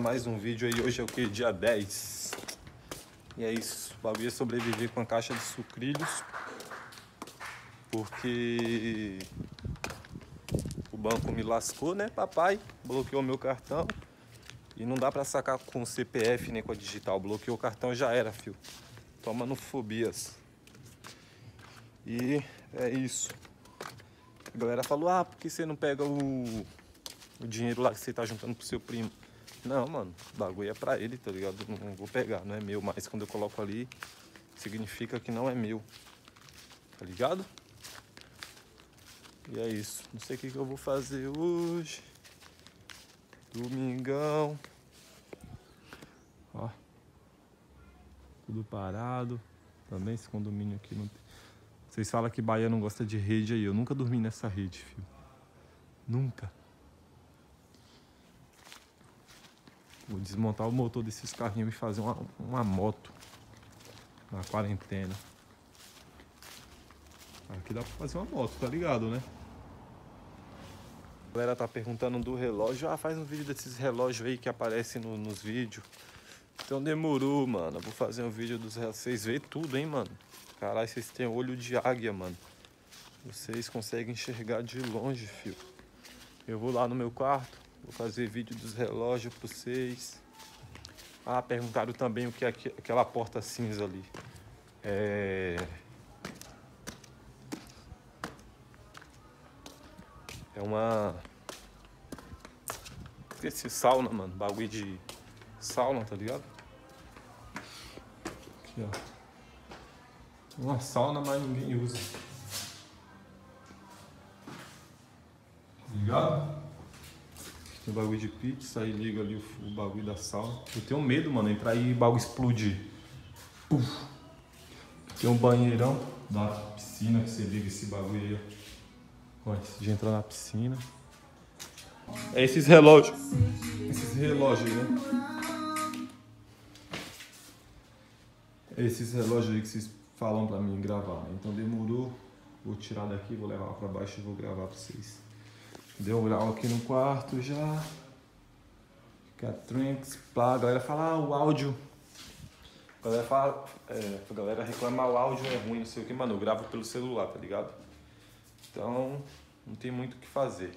Mais um vídeo aí, hoje é o que? Dia 10 E é isso, o bagulho é sobreviver com a caixa de sucrilhos Porque o banco me lascou, né papai? Bloqueou meu cartão E não dá pra sacar com CPF nem com a digital Bloqueou o cartão já era, fio Toma no fobias E é isso A galera falou, ah, por que você não pega o, o dinheiro lá que você tá juntando pro seu primo? Não, mano, o bagulho é pra ele, tá ligado? Não vou pegar, não é meu. Mas quando eu coloco ali, significa que não é meu. Tá ligado? E é isso. Não sei o que, eu vou fazer hoje. Domingão. Ó. Tudo parado. Também esse condomínio aqui não tem. Vocês falam que Bahia não gosta de rede aí. Eu nunca dormi nessa rede, filho. Nunca. Vou desmontar o motor desses carrinhos e fazer uma, uma moto na quarentena. Aqui dá pra fazer uma moto, tá ligado, né? A galera tá perguntando do relógio. Ah, faz um vídeo desses relógios aí que aparecem no, nos vídeos. Então demorou, mano. vou fazer um vídeo dos relógios. Vocês veem tudo, hein, mano? Caralho, vocês têm olho de águia, mano. Vocês conseguem enxergar de longe, fio. Eu vou lá no meu quarto, Vou fazer vídeo dos relógios para vocês. Ah, perguntaram também o que é aquela porta cinza ali. É... É uma... Esqueci, sauna, mano. Bagulho de sauna, tá ligado? Aqui, ó. Uma sauna, mas ninguém usa. Bagulho de pizza, aí liga ali o, o bagulho da sala. Eu tenho medo, mano, entrar e o bagulho explodir. Puf. Tem um banheirão da piscina que você liga esse bagulho aí, ó. De entrar na piscina. É esses relógios. Esses relógios né? É esses relógios aí que vocês falam pra mim gravar. Né? Então demorou. Vou tirar daqui, vou levar pra baixo e vou gravar pra vocês. Deu grau aqui no quarto já. Fica trinks, pá. A galera fala, ah, o áudio. A galera fala, é, a galera reclama, o áudio é ruim, não sei o que, mano. Eu gravo pelo celular, tá ligado? Então, não tem muito o que fazer.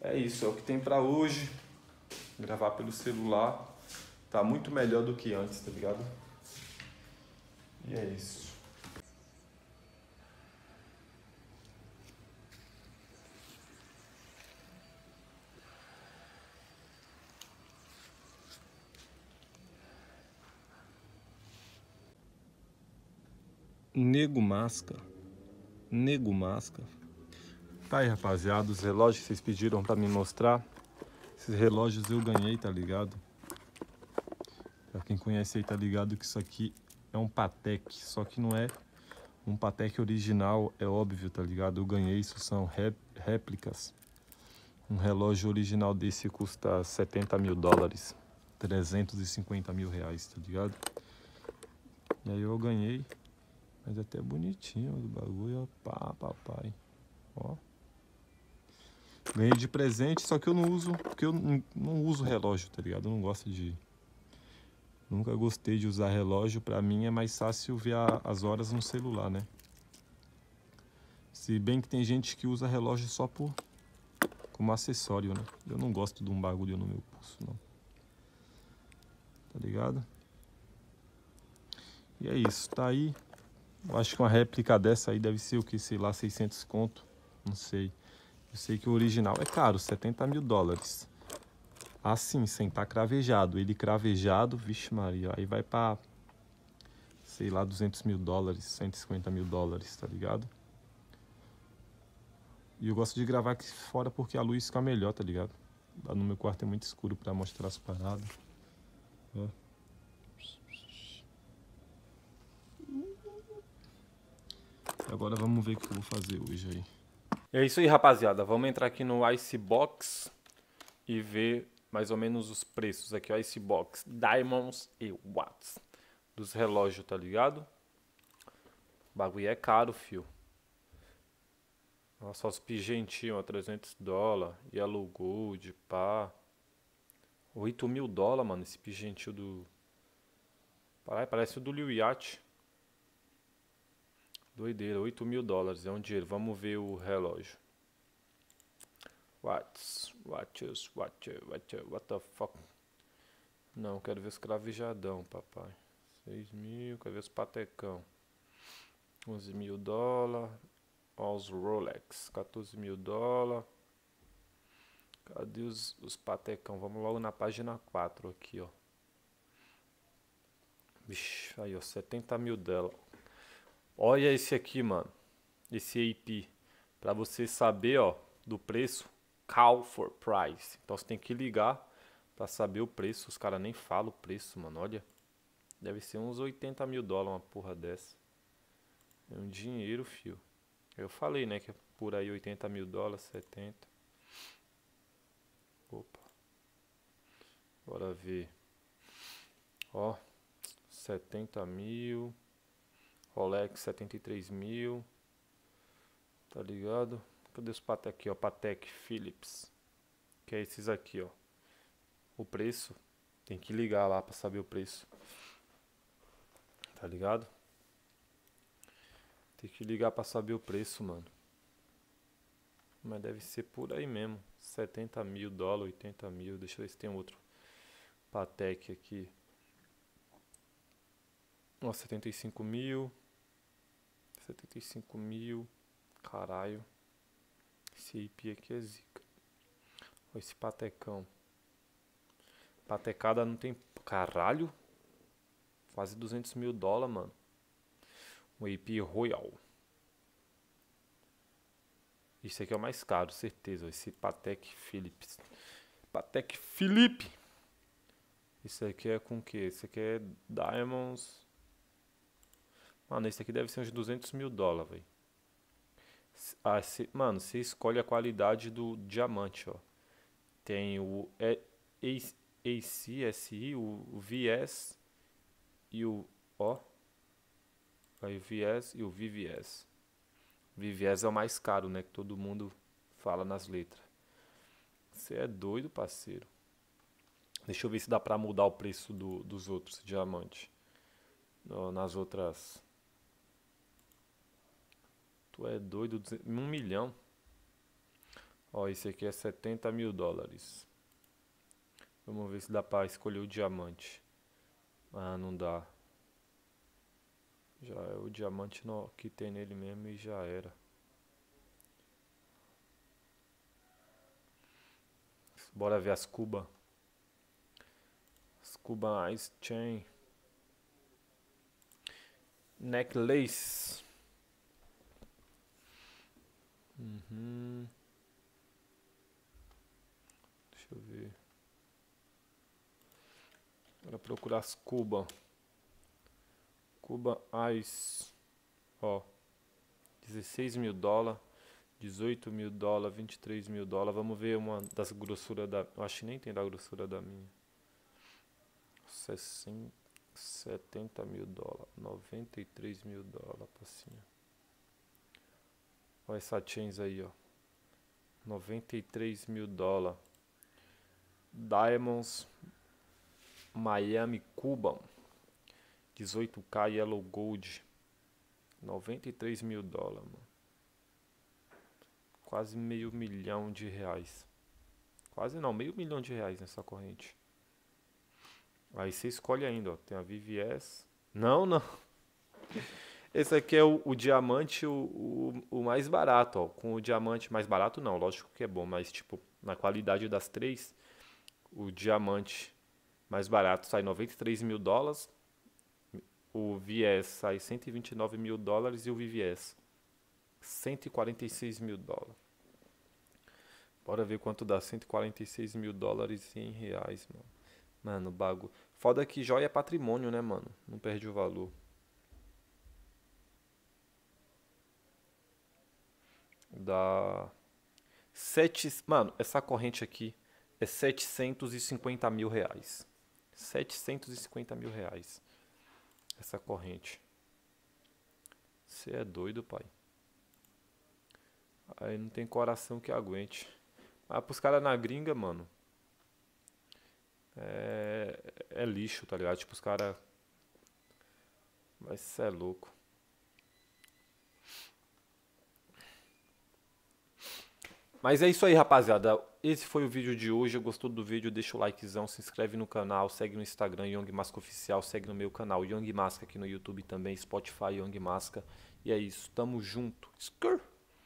É isso, é o que tem pra hoje. Gravar pelo celular. Tá muito melhor do que antes, tá ligado? E é isso. Nego Masca. Nego Masca. Tá aí, rapaziada, os relógios que vocês pediram pra me mostrar. Esses relógios eu ganhei, tá ligado? Pra quem conhece aí, tá ligado que isso aqui é um Patek. Só que não é um Patek original, é óbvio, tá ligado? Eu ganhei, isso são réplicas. Um relógio original desse custa 70 mil dólares. 350 mil reais, tá ligado? E aí eu ganhei mas é até bonitinho o bagulho, ó. Pá, papai. Ó. Ganhei de presente, só que eu não uso, porque eu não, não uso relógio, tá ligado? Eu não gosto de... Nunca gostei de usar relógio. Pra mim é mais fácil ver a, as horas no celular, né? Se bem que tem gente que usa relógio só por... Como acessório, né? Eu não gosto de um bagulho no meu pulso, não. Tá ligado? E é isso, tá aí. Acho que uma réplica dessa aí deve ser o que, sei lá, 600 conto. Não sei. Eu sei que o original é caro, 70 mil dólares. Assim, sem estar tá cravejado. Ele cravejado, vixe Maria, aí vai pra, sei lá, 200 mil dólares, 150 mil dólares, tá ligado? E eu gosto de gravar aqui fora porque a luz fica melhor, tá ligado? No meu quarto é muito escuro pra mostrar as paradas. Ó. Agora vamos ver o que eu vou fazer hoje aí. É isso aí, rapaziada. Vamos entrar aqui no Icebox e ver mais ou menos os preços aqui. O Icebox Diamonds e Watts dos relógios, tá ligado? O bagulho é caro, fio. Nossa, os pigentinhos, ó, 300 dólares. Yellow Gold, pá. 8 mil dólares, mano, esse pigentil do... Parece o do Liu Yachty. Doideira, 8 mil dólares, é um dinheiro. Vamos ver o relógio. What's, watches, what, what, what the fuck? Não, quero ver escravijadão, papai. 6 mil, quero ver os patecão. 11 mil dólares. Os Rolex, 14 mil dólares. Cadê os, os patecão? Vamos logo na página 4 aqui, ó. Vixe, aí, ó, 70 mil dela. Olha esse aqui, mano. Esse AP. Pra você saber, ó, do preço. Call for price. Então você tem que ligar pra saber o preço. Os caras nem falam o preço, mano. Olha. Deve ser uns 80 mil dólares uma porra dessa. É um dinheiro, fio. Eu falei, né, que é por aí 80 mil dólares, 70. Opa. Bora ver. Ó, 70 mil. Rolex 73 mil. Tá ligado? Cadê os Patek aqui, ó? Patek Philips. Que é esses aqui, ó. O preço. Tem que ligar lá pra saber o preço. Tá ligado? Tem que ligar pra saber o preço, mano. Mas deve ser por aí mesmo. 70 mil dólares, 80 mil. Deixa eu ver se tem outro Patek aqui. Ó, 75 mil. 75 mil. Caralho. Esse IP aqui é zica. Esse patecão. Patecada não tem. Caralho. Quase 200 mil dólares, mano. Um AP Royal. Isso aqui é o mais caro, certeza. Esse Patek Philips. Patek Philippe. Isso aqui é com o que? Esse aqui é Diamonds. Mano, esse aqui deve ser uns 200 mil dólares, velho. Ah, mano, você escolhe a qualidade do diamante, ó. Tem o ACSI, o VS e o... Ó. Aí o VS e o VVS. O VVS é o mais caro, né? Que todo mundo fala nas letras. Você é doido, parceiro. Deixa eu ver se dá pra mudar o preço do, dos outros diamantes. nas outras Tu é doido, um milhão. Ó, esse aqui é 70 mil dólares. Vamos ver se dá pra escolher o diamante. Ah, não dá. Já é o diamante no, que tem nele mesmo e já era. Bora ver as Cuba. As Cuba Ice Chain. Necklace. Uhum. Deixa eu ver. Para procurar as Cuba. Cuba Ice. Ó. 16 mil dólares. 18 mil dólares, 23 mil dólares. Vamos ver uma das grossuras da. Eu acho que nem tem da grossura da minha. 60, 70 mil dólares. 93 mil dólares, passinha. Olha essa chains aí, ó. 93 mil dólares. Diamonds Miami Cuban. 18k Yellow Gold. 93 mil dólares, mano. Quase meio milhão de reais. Quase não, meio milhão de reais nessa corrente. Aí você escolhe ainda, ó. Tem a VVS. Não, não. Esse aqui é o, o diamante, o, o, o, mais barato, ó. Com o diamante mais barato, não, lógico que é bom, mas tipo, na qualidade das três, o diamante mais barato sai 93 mil dólares, o VS sai 129 mil dólares e o VVS 146 mil dólares. Bora ver quanto dá 146 mil dólares em reais, mano. Mano, bagulho. Foda que joia é patrimônio, né, mano? Não perde o valor. Dá. Sete, mano, essa corrente aqui é 750 mil reais. 750 mil reais. Essa corrente. Você é doido, pai. Aí não tem coração que aguente. Mas pros caras na gringa, mano. é, é lixo, tá ligado? Tipo, os caras. Mas cê é louco. Mas é isso aí, rapaziada. Esse foi o vídeo de hoje. Gostou do vídeo? Deixa o likezão, se inscreve no canal, segue no Instagram Young Masca Oficial, segue no meu canal Young Masca aqui no YouTube também, Spotify Young Masca. E é isso, tamo junto. Skrr.